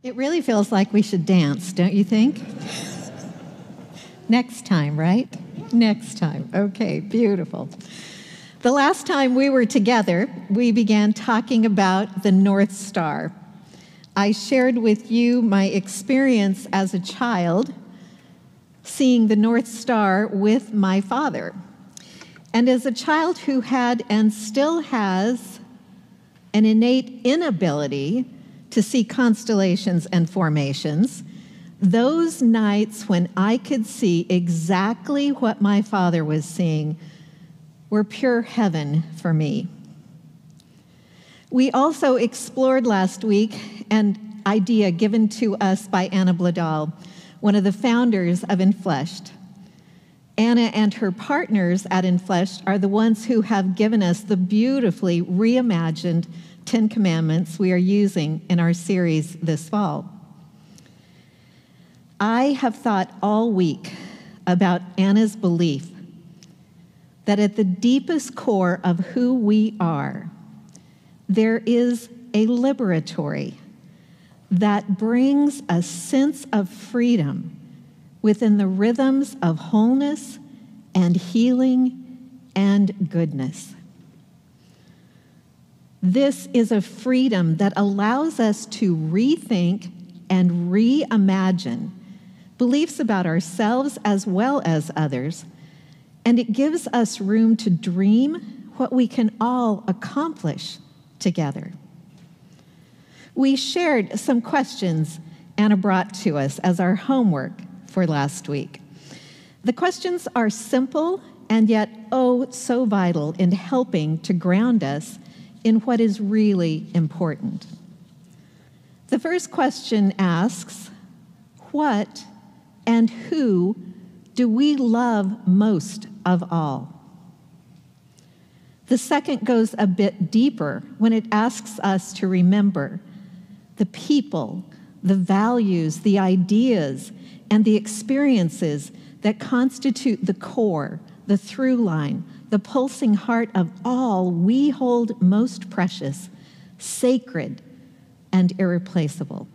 It really feels like we should dance, don't you think? Next time, right? Next time. Okay, beautiful. The last time we were together, we began talking about the North Star. I shared with you my experience as a child seeing the North Star with my father. And as a child who had and still has an innate inability to see constellations and formations, those nights when I could see exactly what my father was seeing were pure heaven for me. We also explored last week an idea given to us by Anna Blaedel, one of the founders of Enfleshed. Anna and her partners at Enfleshed are the ones who have given us the beautifully reimagined Ten Commandments we are using in our series this fall. I have thought all week about Anna's belief that at the deepest core of who we are, there is a liberatory that brings a sense of freedom within the rhythms of wholeness and healing and goodness. This is a freedom that allows us to rethink and reimagine beliefs about ourselves as well as others, and it gives us room to dream what we can all accomplish together. We shared some questions Anna brought to us as our homework for last week. The questions are simple and yet, oh, so vital in helping to ground us in what is really important. The first question asks What and who do we love most of all? The second goes a bit deeper when it asks us to remember the people, the values, the ideas, and the experiences that constitute the core, the through line, the pulsing heart of all we hold most precious, sacred, and irreplaceable.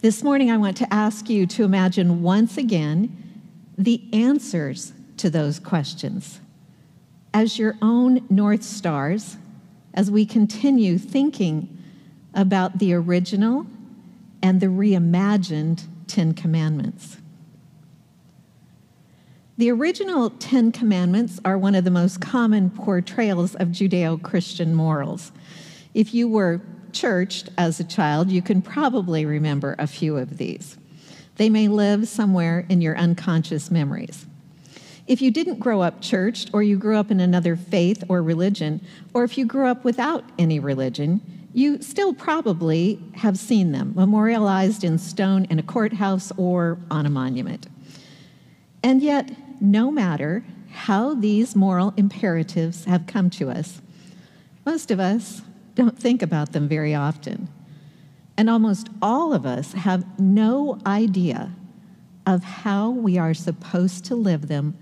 This morning, I want to ask you to imagine once again the answers to those questions as your own North Stars as we continue thinking about the original and the reimagined Ten Commandments. The original Ten Commandments are one of the most common portrayals of Judeo Christian morals. If you were churched as a child, you can probably remember a few of these. They may live somewhere in your unconscious memories. If you didn't grow up churched, or you grew up in another faith or religion, or if you grew up without any religion, you still probably have seen them memorialized in stone in a courthouse or on a monument. And yet, no matter how these moral imperatives have come to us, most of us don't think about them very often. And almost all of us have no idea of how we are supposed to live them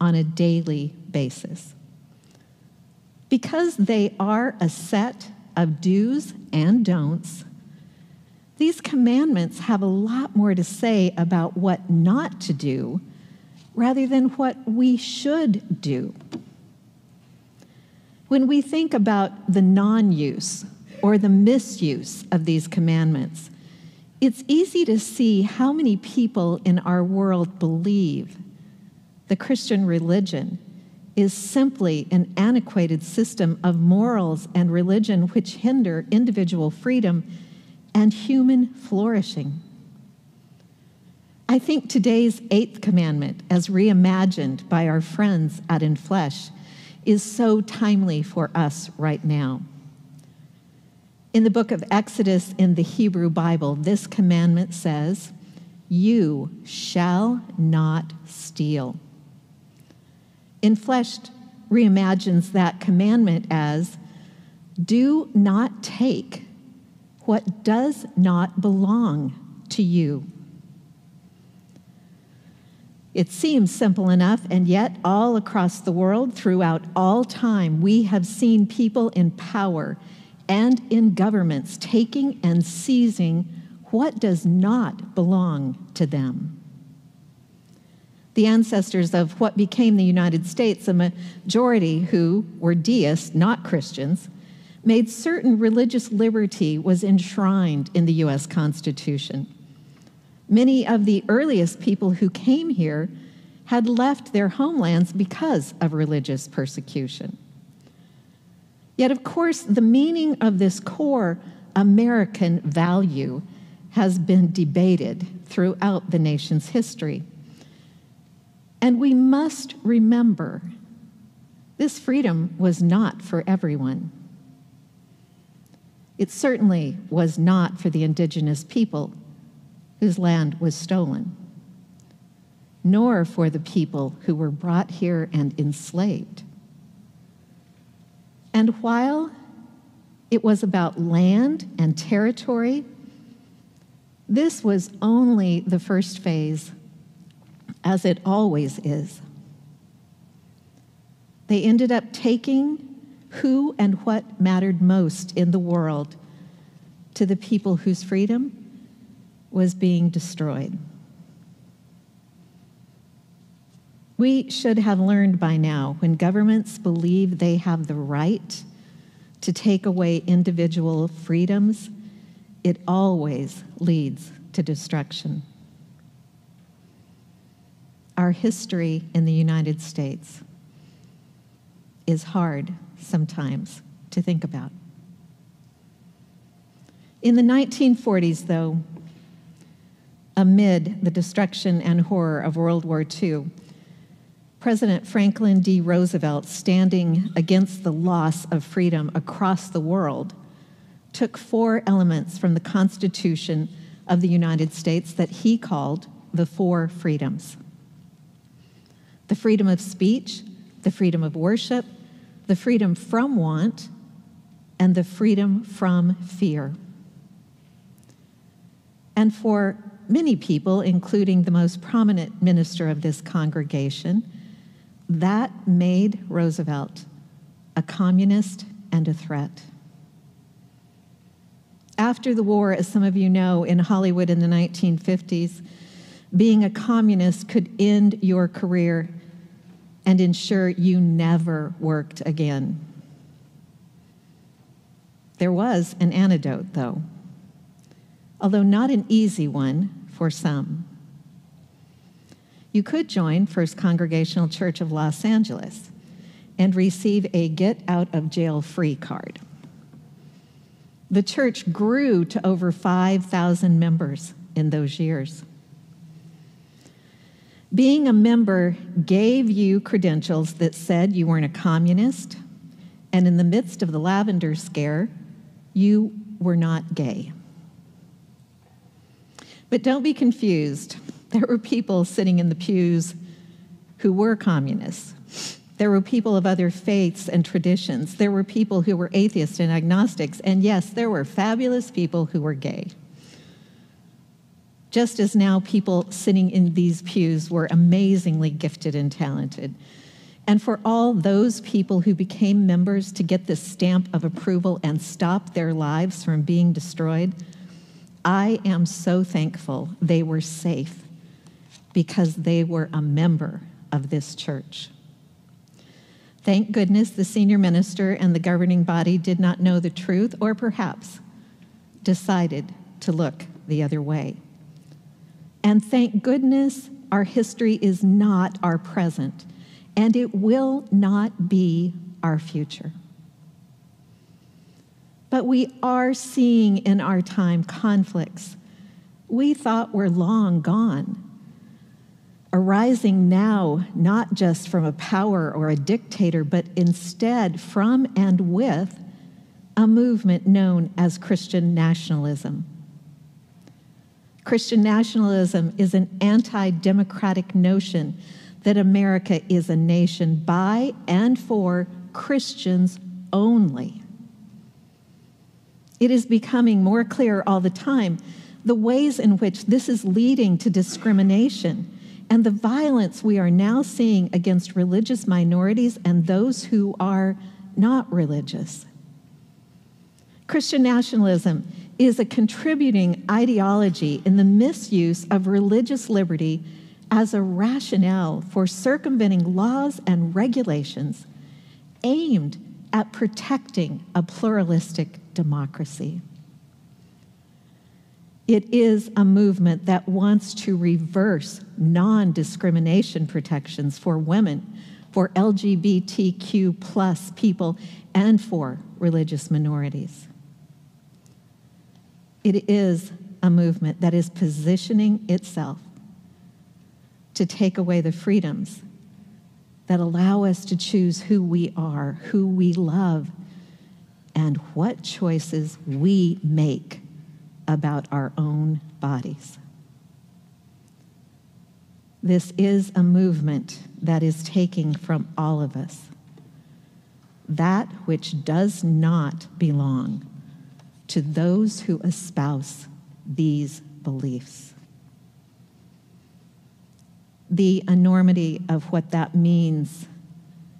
on a daily basis. Because they are a set of do's and don'ts, these commandments have a lot more to say about what not to do rather than what we should do. When we think about the non use or the misuse of these commandments, it's easy to see how many people in our world believe the Christian religion is simply an antiquated system of morals and religion which hinder individual freedom and human flourishing. I think today's eighth commandment, as reimagined by our friends at Inflesh, is so timely for us right now. In the book of Exodus in the Hebrew Bible, this commandment says, You shall not steal. Enfleshed reimagines that commandment as, Do not take what does not belong to you. It seems simple enough, and yet, all across the world, throughout all time, we have seen people in power and in governments taking and seizing what does not belong to them. The ancestors of what became the United States, a majority who were deists, not Christians, made certain religious liberty was enshrined in the U.S. Constitution. Many of the earliest people who came here had left their homelands because of religious persecution. Yet, of course, the meaning of this core American value has been debated throughout the nation's history. And we must remember this freedom was not for everyone. It certainly was not for the indigenous people whose land was stolen, nor for the people who were brought here and enslaved. And while it was about land and territory, this was only the first phase, as it always is. They ended up taking who and what mattered most in the world to the people whose freedom was being destroyed. We should have learned by now when governments believe they have the right to take away individual freedoms, it always leads to destruction. Our history in the United States is hard sometimes to think about. In the 1940s, though, amid the destruction and horror of World War II, President Franklin D. Roosevelt, standing against the loss of freedom across the world, took four elements from the Constitution of the United States that he called the four freedoms the freedom of speech, the freedom of worship, the freedom from want, and the freedom from fear. And for many people, including the most prominent minister of this congregation, that made Roosevelt a communist and a threat. After the war, as some of you know, in Hollywood in the 1950s, being a communist could end your career and ensure you never worked again. There was an antidote, though, although not an easy one for some. You could join First Congregational Church of Los Angeles and receive a get out of jail free card. The church grew to over 5,000 members in those years. Being a member gave you credentials that said you weren't a communist, and in the midst of the lavender scare, you were not gay. But don't be confused. There were people sitting in the pews who were communists. There were people of other faiths and traditions. There were people who were atheists and agnostics. And yes, there were fabulous people who were gay just as now people sitting in these pews were amazingly gifted and talented. And for all those people who became members to get this stamp of approval and stop their lives from being destroyed, I am so thankful they were safe because they were a member of this church. Thank goodness the senior minister and the governing body did not know the truth or perhaps decided to look the other way. And thank goodness our history is not our present, and it will not be our future. But we are seeing in our time conflicts we thought were long gone, arising now not just from a power or a dictator, but instead from and with a movement known as Christian nationalism. Christian nationalism is an anti democratic notion that America is a nation by and for Christians only. It is becoming more clear all the time the ways in which this is leading to discrimination and the violence we are now seeing against religious minorities and those who are not religious. Christian nationalism is a contributing ideology in the misuse of religious liberty as a rationale for circumventing laws and regulations aimed at protecting a pluralistic democracy. It is a movement that wants to reverse non discrimination protections for women, for LGBTQ plus people, and for religious minorities. It is a movement that is positioning itself to take away the freedoms that allow us to choose who we are, who we love, and what choices we make about our own bodies. This is a movement that is taking from all of us that which does not belong to those who espouse these beliefs. The enormity of what that means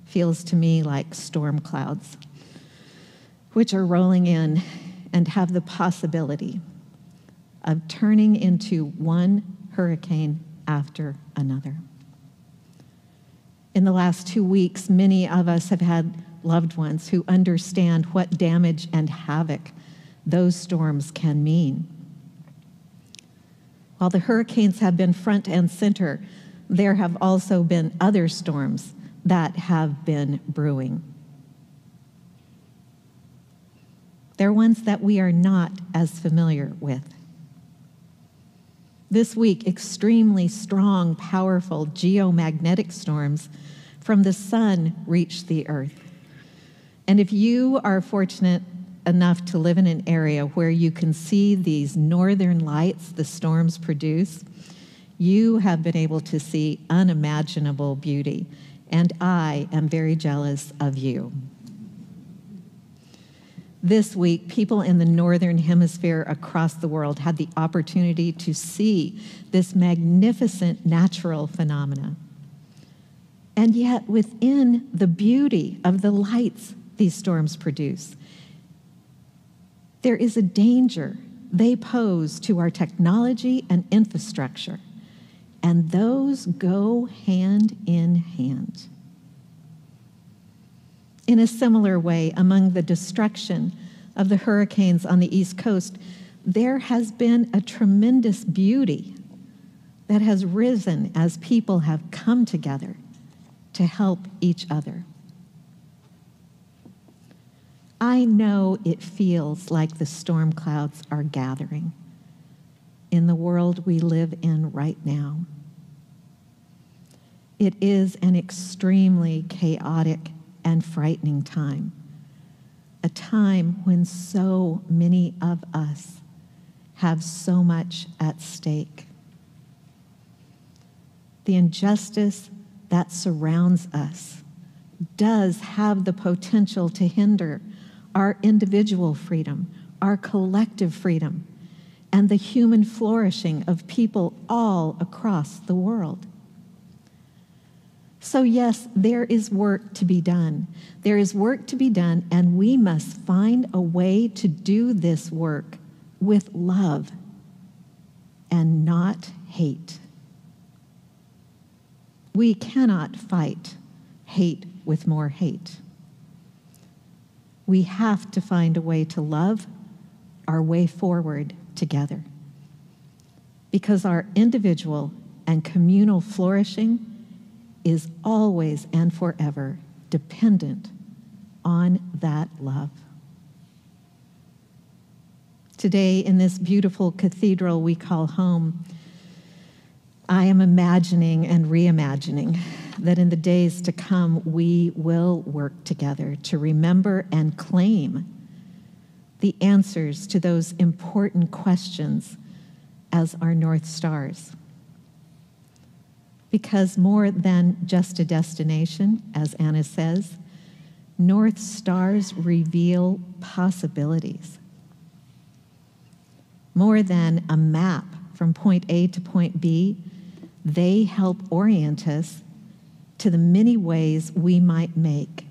feels to me like storm clouds, which are rolling in and have the possibility of turning into one hurricane after another. In the last two weeks, many of us have had loved ones who understand what damage and havoc those storms can mean. While the hurricanes have been front and center, there have also been other storms that have been brewing. They're ones that we are not as familiar with. This week, extremely strong, powerful geomagnetic storms from the sun reached the earth. And if you are fortunate enough to live in an area where you can see these northern lights the storms produce, you have been able to see unimaginable beauty. And I am very jealous of you. This week, people in the Northern Hemisphere across the world had the opportunity to see this magnificent natural phenomena. And yet, within the beauty of the lights these storms produce, there is a danger they pose to our technology and infrastructure, and those go hand in hand. In a similar way, among the destruction of the hurricanes on the East Coast, there has been a tremendous beauty that has risen as people have come together to help each other. I know it feels like the storm clouds are gathering in the world we live in right now. It is an extremely chaotic and frightening time, a time when so many of us have so much at stake. The injustice that surrounds us does have the potential to hinder our individual freedom, our collective freedom, and the human flourishing of people all across the world. So, yes, there is work to be done. There is work to be done, and we must find a way to do this work with love and not hate. We cannot fight hate with more hate. We have to find a way to love our way forward together. Because our individual and communal flourishing is always and forever dependent on that love. Today, in this beautiful cathedral we call home, I am imagining and reimagining that in the days to come, we will work together to remember and claim the answers to those important questions as our North Stars because more than just a destination, as Anna says, North Stars reveal possibilities. More than a map from point A to point B, they help orient us to the many ways we might make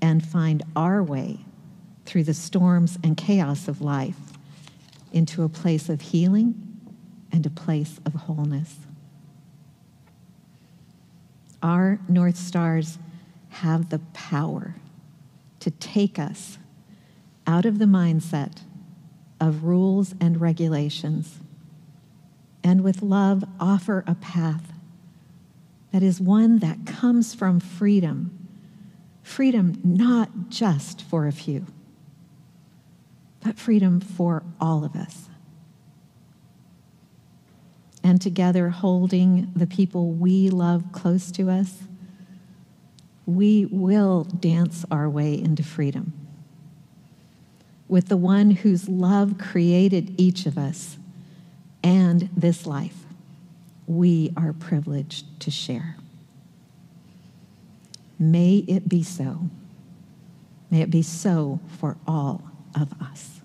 and find our way through the storms and chaos of life into a place of healing and a place of wholeness. Our North Stars have the power to take us out of the mindset of rules and regulations and with love offer a path that is one that comes from freedom. Freedom not just for a few, but freedom for all of us. And together, holding the people we love close to us, we will dance our way into freedom. With the one whose love created each of us and this life, we are privileged to share. May it be so. May it be so for all of us.